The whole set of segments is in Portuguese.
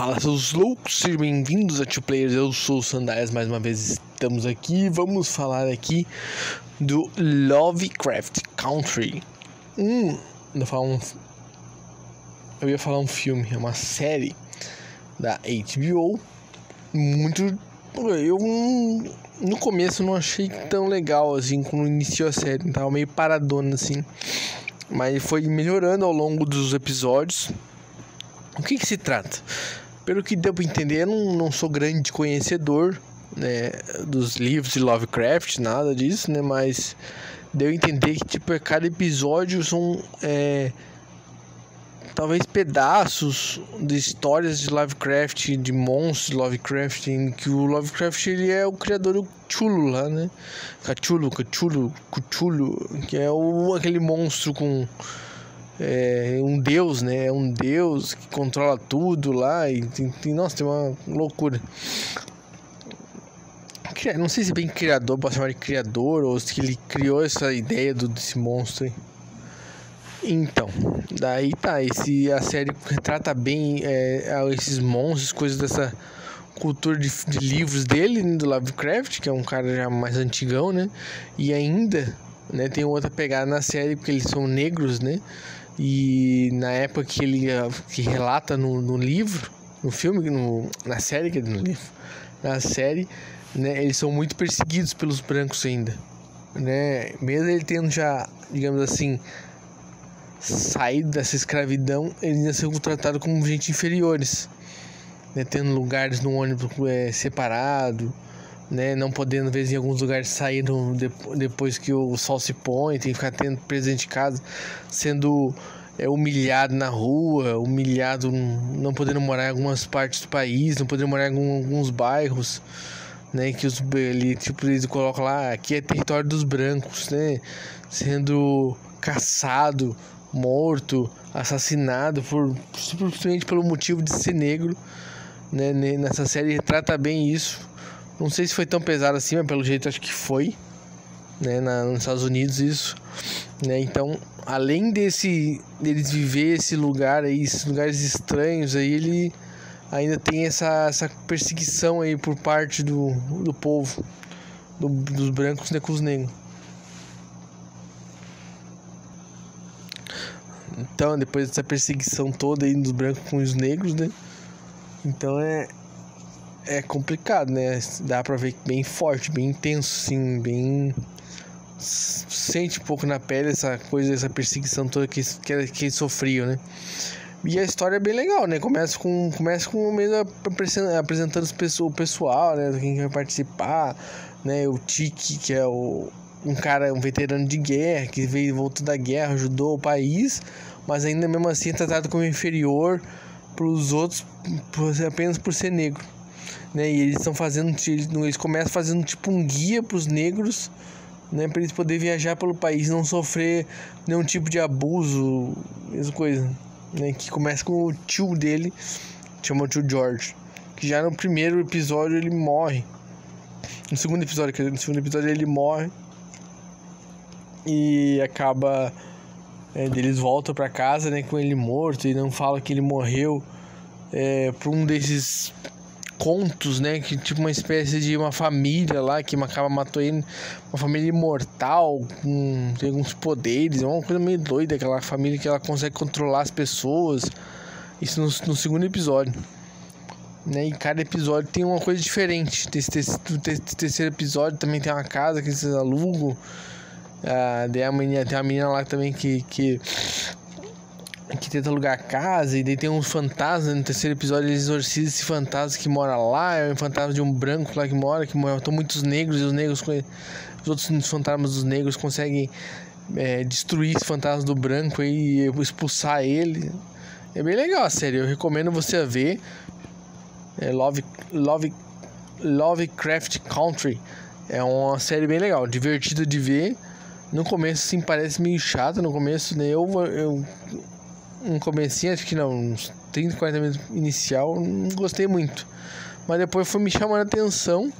Fala seus loucos, sejam bem-vindos a Two Players, eu sou o Sandaias, mais uma vez estamos aqui vamos falar aqui do Lovecraft Country. Hum, eu, falar um, eu ia falar um filme, é uma série da HBO, muito... Eu no começo não achei tão legal assim, quando iniciou a série, tava meio paradona assim, mas foi melhorando ao longo dos episódios. O que, que se trata? Pelo que deu para entender, eu não, não sou grande conhecedor né, dos livros de Lovecraft, nada disso, né? Mas deu a entender que tipo, cada episódio são é, talvez pedaços de histórias de Lovecraft, de monstros de Lovecraft, em que o Lovecraft ele é o criador do Cthulhu lá, né? Cthulhu, Cthulhu, Cthulhu, que é o, aquele monstro com é um deus, né? É um deus que controla tudo lá e tem, tem, nossa, tem uma loucura. Não sei se é bem criador, posso chamar de criador, ou se ele criou essa ideia do, desse monstro aí. Então, daí tá, esse, a série retrata bem é, esses monstros, coisas dessa cultura de, de livros dele, né, do Lovecraft, que é um cara já mais antigão, né? E ainda, né, tem outra pegada na série, porque eles são negros, né? E na época que ele que relata no, no livro, no filme, no, na série, que no livro, na série, né, eles são muito perseguidos pelos brancos ainda, né? Mesmo ele tendo já, digamos assim, saído dessa escravidão, eles ainda são tratados como gente inferiores, né? Tendo lugares no ônibus é, separado, né? Não podendo, às vezes, em alguns lugares sair no, depois que o sol se põe, tem que ficar tendo presente de casa, sendo é, humilhado na rua, humilhado, não podendo morar em algumas partes do país, não podendo morar em alguns bairros, né? Que os, ele, tipo, eles colocam lá, aqui é território dos brancos, né? Sendo caçado, morto, assassinado por simplesmente pelo motivo de ser negro, né? Nessa série retrata bem isso não sei se foi tão pesado assim, mas pelo jeito acho que foi, né, na, nos Estados Unidos isso, né? Então, além desse deles viver esse lugar aí, esses lugares estranhos aí, ele ainda tem essa, essa perseguição aí por parte do, do povo, do, dos brancos né, com os negros. Então, depois dessa perseguição toda aí dos brancos com os negros, né? Então é, é complicado, né? Dá pra ver bem forte, bem intenso, assim, bem. Sente um pouco na pele essa coisa, essa perseguição toda que, que, que eles sofriam, né? E a história é bem legal, né? Começa com, começa com mesmo apresentando o pessoal, né? Quem vai participar, né? O Tiki, que é o, um cara, um veterano de guerra, que veio voltou da guerra, ajudou o país, mas ainda mesmo assim é tratado como inferior para os outros apenas por ser negro né? E eles estão fazendo, eles começam fazendo tipo um guia para os negros, né? Para eles poderem viajar pelo país, não sofrer nenhum tipo de abuso, essa coisa, né? Que começa com o tio dele, chama o tio George, que já no primeiro episódio ele morre. No segundo episódio, no segundo episódio ele morre e acaba é, eles voltam para casa, né, com ele morto e não fala que ele morreu é, por um desses contos, né? Que tipo uma espécie de uma família lá que acaba matou ele, uma família imortal, com tem alguns poderes, é uma coisa meio doida, aquela família que ela consegue controlar as pessoas. Isso no, no segundo episódio. Né? E cada episódio tem uma coisa diferente. Esse, terceiro episódio também tem uma casa que eles alugam. Ah, tem, a menina, tem uma menina lá também que, que que tenta alugar a casa e daí tem uns fantasmas no terceiro episódio eles exorcizam esse fantasma que mora lá é um fantasma de um branco lá que mora que estão muitos negros e os negros os outros fantasmas dos negros conseguem é, destruir esse fantasma do branco e expulsar ele. É bem legal a série eu recomendo você ver. É Love Love Lovecraft Country. É uma série bem legal divertida de ver. No começo sim parece meio chato no começo né eu, eu um comecinho, acho que não, uns 30, 40 minutos inicial, não gostei muito. Mas depois foi me chamando a atenção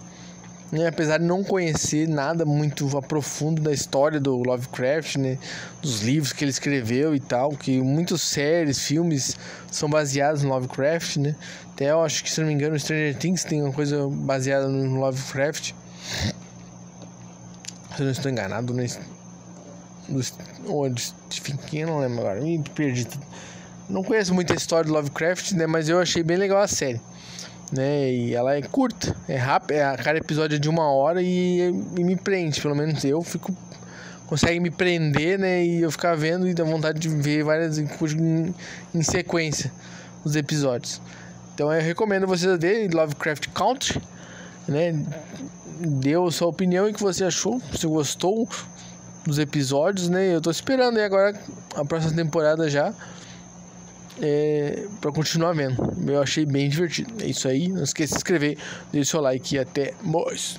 né? Apesar de não conhecer nada muito a profundo da história do Lovecraft, né? Dos livros que ele escreveu e tal, que muitas séries, filmes são baseados no Lovecraft, né? Até eu acho que, se não me engano, Stranger Things tem uma coisa baseada no Lovecraft. Se eu não estou enganado, né? Do, ou de Stephen King, não lembro agora, me perdi. Não conheço muito a história do Lovecraft, né? Mas eu achei bem legal a série né? E ela é curta, é rápida, é, cada episódio é de uma hora e, e, me prende, pelo menos eu fico consegue me prender, né? E eu ficar vendo e dá vontade de ver várias em, em sequência os episódios. Então eu recomendo vocês verem Lovecraft Country, né? Deu sua opinião e o que você achou, se gostou dos episódios, né? Eu tô esperando aí agora a próxima temporada já é, para continuar vendo. Eu achei bem divertido. É isso aí. Não esqueça de se inscrever, deixe seu like e até mais.